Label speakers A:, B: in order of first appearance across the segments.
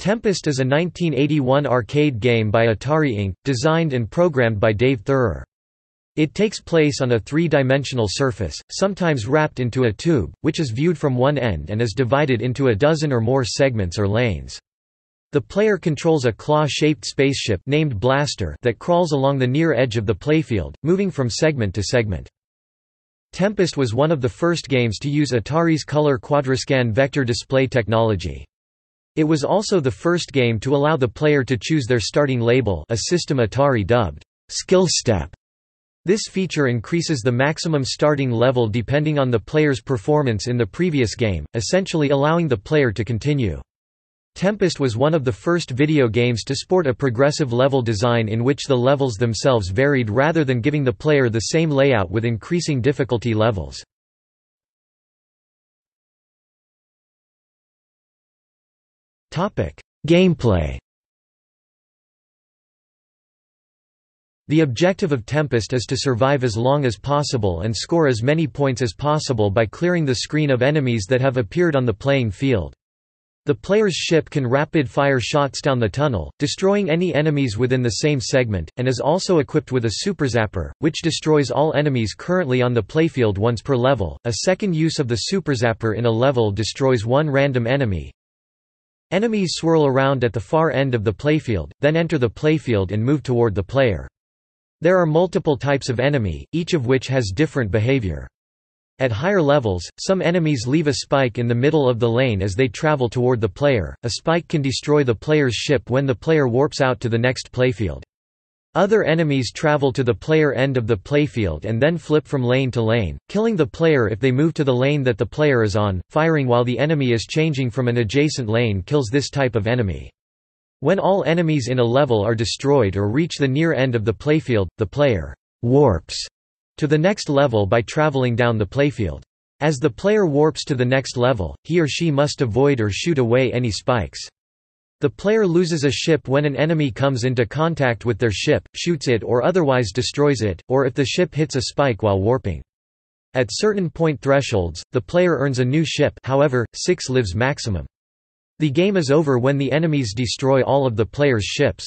A: Tempest is a 1981 arcade game by Atari Inc., designed and programmed by Dave Theurer. It takes place on a three-dimensional surface, sometimes wrapped into a tube, which is viewed from one end and is divided into a dozen or more segments or lanes. The player controls a claw-shaped spaceship named Blaster that crawls along the near edge of the playfield, moving from segment to segment. Tempest was one of the first games to use Atari's color QuadraScan vector display technology. It was also the first game to allow the player to choose their starting label a system Atari dubbed, skill step. This feature increases the maximum starting level depending on the player's performance in the previous game, essentially allowing the player to continue. Tempest was one of the first video games to sport a progressive level design in which the levels themselves varied rather than giving the player the same layout with increasing difficulty levels. Gameplay The objective of Tempest is to survive as long as possible and score as many points as possible by clearing the screen of enemies that have appeared on the playing field. The player's ship can rapid-fire shots down the tunnel, destroying any enemies within the same segment, and is also equipped with a superzapper, which destroys all enemies currently on the playfield once per level. A second use of the superzapper in a level destroys one random enemy, Enemies swirl around at the far end of the playfield, then enter the playfield and move toward the player. There are multiple types of enemy, each of which has different behavior. At higher levels, some enemies leave a spike in the middle of the lane as they travel toward the player. A spike can destroy the player's ship when the player warps out to the next playfield. Other enemies travel to the player end of the playfield and then flip from lane to lane, killing the player if they move to the lane that the player is on. Firing while the enemy is changing from an adjacent lane kills this type of enemy. When all enemies in a level are destroyed or reach the near end of the playfield, the player warps to the next level by traveling down the playfield. As the player warps to the next level, he or she must avoid or shoot away any spikes. The player loses a ship when an enemy comes into contact with their ship, shoots it or otherwise destroys it, or if the ship hits a spike while warping. At certain point thresholds, the player earns a new ship however, 6 lives maximum. The game is over when the enemies destroy all of the player's ships.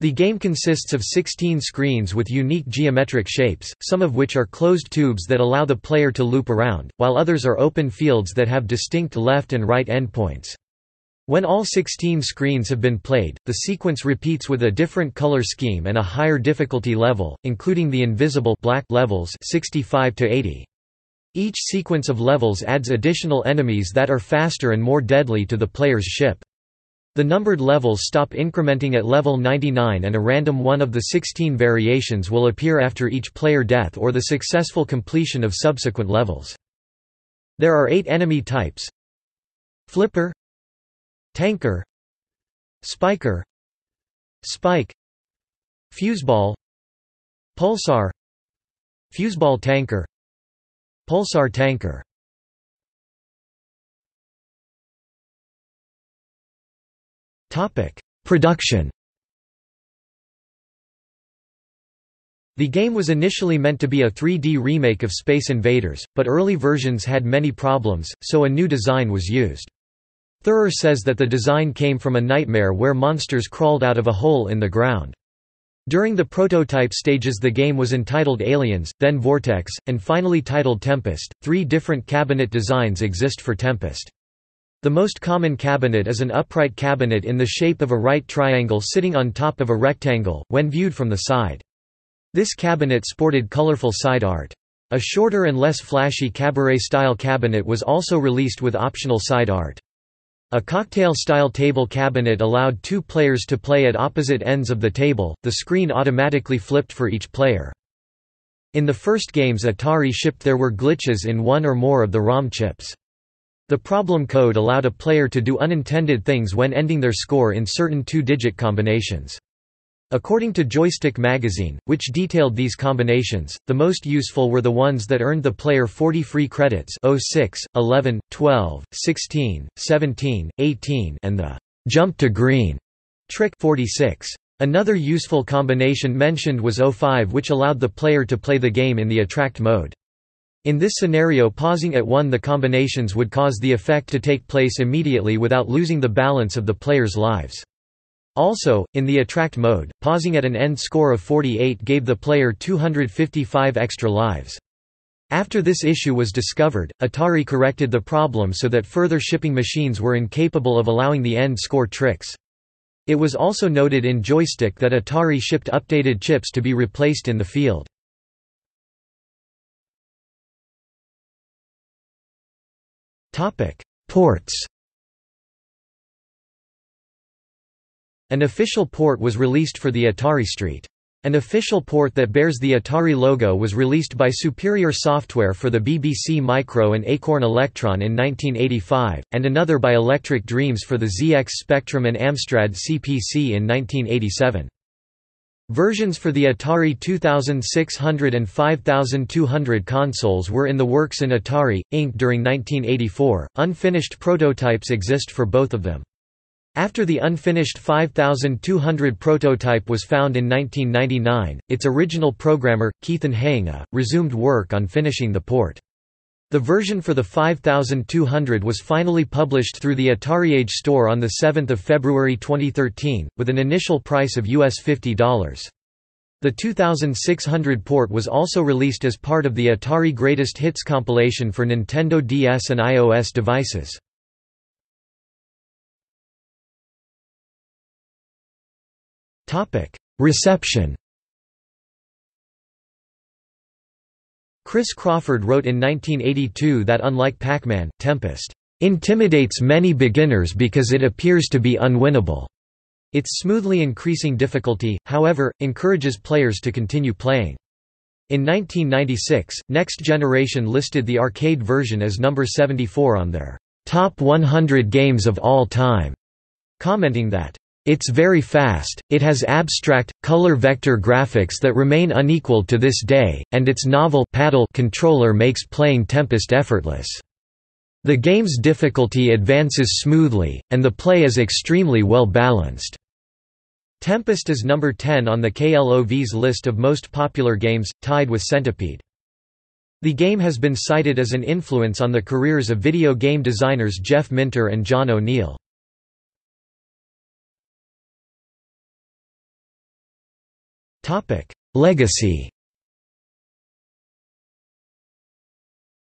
A: The game consists of 16 screens with unique geometric shapes, some of which are closed tubes that allow the player to loop around, while others are open fields that have distinct left and right endpoints. When all 16 screens have been played, the sequence repeats with a different color scheme and a higher difficulty level, including the invisible black levels 65 to 80. Each sequence of levels adds additional enemies that are faster and more deadly to the player's ship. The numbered levels stop incrementing at level 99 and a random one of the 16 variations will appear after each player death or the successful completion of subsequent levels. There are eight enemy types Flipper Tanker Spiker Spike Fuseball Pulsar Fuseball tanker Pulsar tanker Production The game was initially meant to be a 3D remake of Space Invaders, but early versions had many problems, so a new design was used. Theurer says that the design came from a nightmare where monsters crawled out of a hole in the ground. During the prototype stages the game was entitled Aliens, then Vortex, and finally titled Tempest. Three different cabinet designs exist for Tempest. The most common cabinet is an upright cabinet in the shape of a right triangle sitting on top of a rectangle, when viewed from the side. This cabinet sported colorful side art. A shorter and less flashy cabaret-style cabinet was also released with optional side art. A cocktail-style table cabinet allowed two players to play at opposite ends of the table, the screen automatically flipped for each player. In the first games Atari shipped there were glitches in one or more of the ROM chips. The problem code allowed a player to do unintended things when ending their score in certain two-digit combinations. According to Joystick magazine, which detailed these combinations, the most useful were the ones that earned the player 40 free credits 06, 11, 12, 16, 17, 18 and the «jump to green» trick 46. Another useful combination mentioned was 05 which allowed the player to play the game in the attract mode. In this scenario pausing at 1 the combinations would cause the effect to take place immediately without losing the balance of the player's lives. Also, in the attract mode, pausing at an end score of 48 gave the player 255 extra lives. After this issue was discovered, Atari corrected the problem so that further shipping machines were incapable of allowing the end score tricks. It was also noted in Joystick that Atari shipped updated chips to be replaced in the field. Ports An official port was released for the Atari ST. An official port that bears the Atari logo was released by Superior Software for the BBC Micro and Acorn Electron in 1985, and another by Electric Dreams for the ZX Spectrum and Amstrad CPC in 1987. Versions for the Atari 2600 and 5200 consoles were in the works in Atari, Inc. during 1984. Unfinished prototypes exist for both of them. After the unfinished 5200 prototype was found in 1999, its original programmer, Keithen Hayenga, resumed work on finishing the port. The version for the 5200 was finally published through the AtariAge store on 7 February 2013, with an initial price of US $50. The 2600 port was also released as part of the Atari Greatest Hits compilation for Nintendo DS and iOS devices. Reception Chris Crawford wrote in 1982 that unlike Pac-Man, Tempest intimidates many beginners because it appears to be unwinnable. Its smoothly increasing difficulty, however, encourages players to continue playing. In 1996, Next Generation listed the arcade version as number 74 on their top 100 games of all time, commenting that it's very fast, it has abstract, color vector graphics that remain unequal to this day, and its novel paddle controller makes playing Tempest effortless. The game's difficulty advances smoothly, and the play is extremely well balanced. Tempest is number 10 on the KLOV's list of most popular games, tied with Centipede. The game has been cited as an influence on the careers of video game designers Jeff Minter and John O'Neill. Topic: Legacy.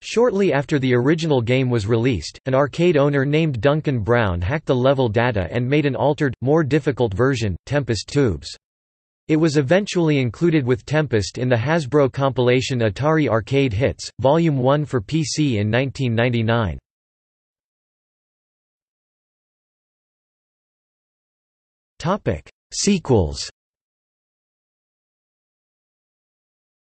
A: Shortly after the original game was released, an arcade owner named Duncan Brown hacked the level data and made an altered, more difficult version, Tempest Tubes. It was eventually included with Tempest in the Hasbro compilation Atari Arcade Hits, Volume 1 for PC in 1999. Sequels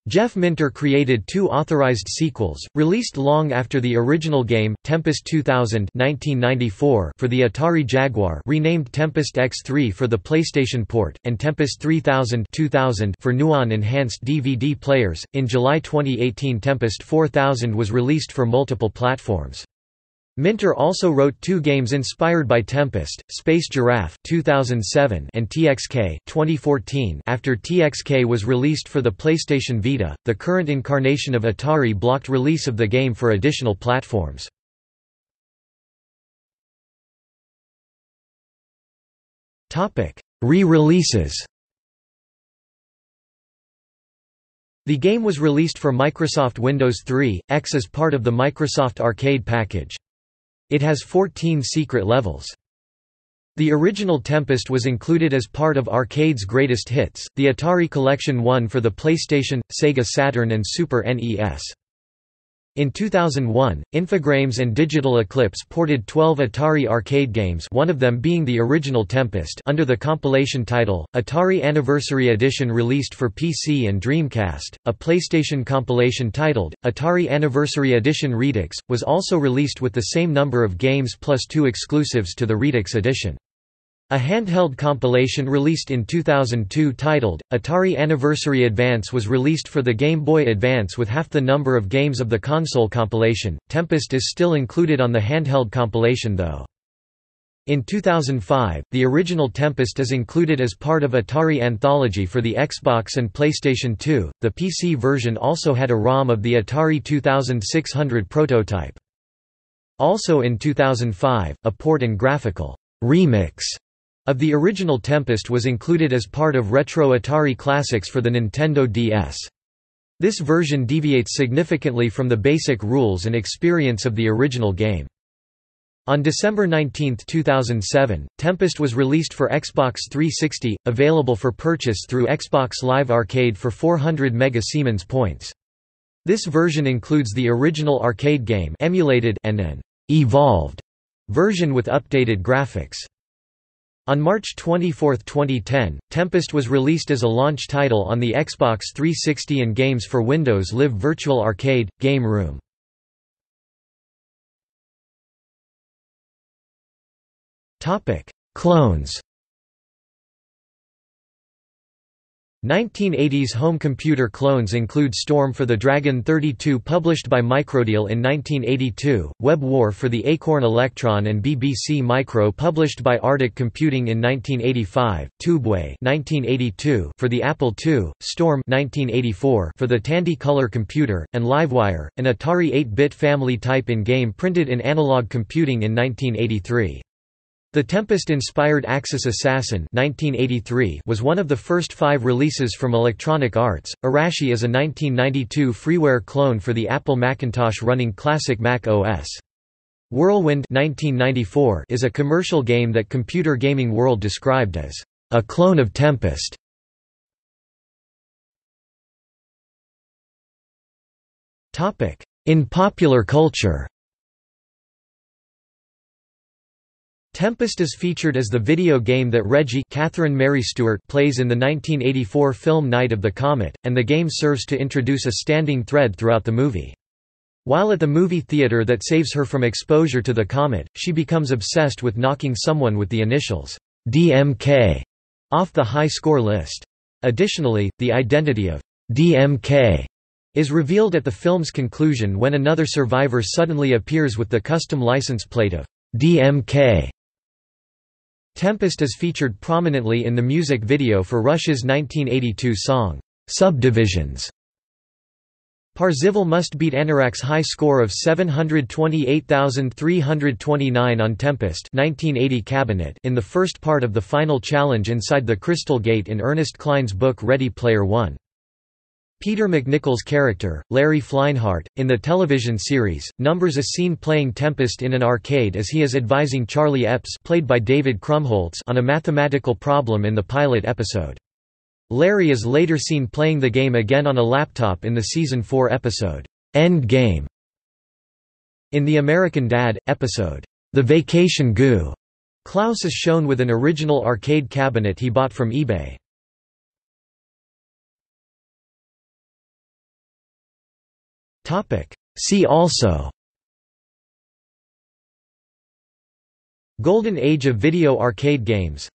A: Jeff Minter created two authorized sequels, released long after the original game, Tempest 2000 1994 for the Atari Jaguar renamed Tempest X3 for the PlayStation port, and Tempest 3000 2000 for Nuon enhanced DVD players. In July 2018 Tempest 4000 was released for multiple platforms. Minter also wrote two games inspired by Tempest, Space Giraffe 2007 and TXK 2014. After TXK was released for the PlayStation Vita, the current incarnation of Atari blocked release of the game for additional platforms. Re-releases. The game was released for Microsoft Windows 3, X as part of the Microsoft Arcade package. It has 14 secret levels. The original Tempest was included as part of Arcade's Greatest Hits, the Atari Collection 1 for the PlayStation, Sega Saturn and Super NES. In 2001, Infogrames and Digital Eclipse ported 12 Atari arcade games one of them being the original Tempest under the compilation title, Atari Anniversary Edition released for PC and Dreamcast. A PlayStation compilation titled, Atari Anniversary Edition Redux, was also released with the same number of games plus two exclusives to the Redux edition. A handheld compilation released in 2002 titled, Atari Anniversary Advance was released for the Game Boy Advance with half the number of games of the console compilation. Tempest is still included on the handheld compilation though. In 2005, the original Tempest is included as part of Atari Anthology for the Xbox and PlayStation 2. The PC version also had a ROM of the Atari 2600 prototype. Also in 2005, a port and graphical remix of the original Tempest was included as part of Retro Atari Classics for the Nintendo DS. This version deviates significantly from the basic rules and experience of the original game. On December 19, 2007, Tempest was released for Xbox 360, available for purchase through Xbox Live Arcade for 400 Mega Siemens points. This version includes the original arcade game emulated and an evolved version with updated graphics. On March 24, 2010, Tempest was released as a launch title on the Xbox 360 and Games for Windows Live Virtual Arcade, Game Room. Clones 1980s home computer clones include Storm for the Dragon 32 published by Microdeal in 1982, Web War for the Acorn Electron and BBC Micro published by Arctic Computing in 1985, Tubeway 1982 for the Apple II, Storm 1984 for the Tandy Color computer, and Livewire, an Atari 8-bit family type in-game printed in analog computing in 1983. The Tempest-inspired Axis Assassin 1983 was one of the first five releases from Electronic Arts. Arashi is a 1992 freeware clone for the Apple Macintosh running classic Mac OS. Whirlwind 1994 is a commercial game that Computer Gaming World described as a clone of Tempest. In popular culture Tempest is featured as the video game that Reggie Catherine Mary Stewart plays in the 1984 film Night of the Comet, and the game serves to introduce a standing thread throughout the movie. While at the movie theater that saves her from exposure to the comet, she becomes obsessed with knocking someone with the initials DMK off the high score list. Additionally, the identity of DMK is revealed at the film's conclusion when another survivor suddenly appears with the custom license plate of DMK Tempest is featured prominently in the music video for Rush's 1982 song, Subdivisions. Parzival must beat Anorak's high score of 728,329 on Tempest 1980 cabinet in the first part of the final challenge inside the Crystal Gate in Ernest Cline's book Ready Player One. Peter MacNicol's character, Larry Fleinhardt, in the television series, numbers a scene playing Tempest in an arcade as he is advising Charlie Epps played by David Krumholtz on a mathematical problem in the pilot episode. Larry is later seen playing the game again on a laptop in the season 4 episode, End Game. In The American Dad! episode, The Vacation Goo, Klaus is shown with an original arcade cabinet he bought from eBay. See also. Golden Age of video arcade games.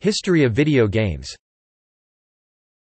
A: History of video games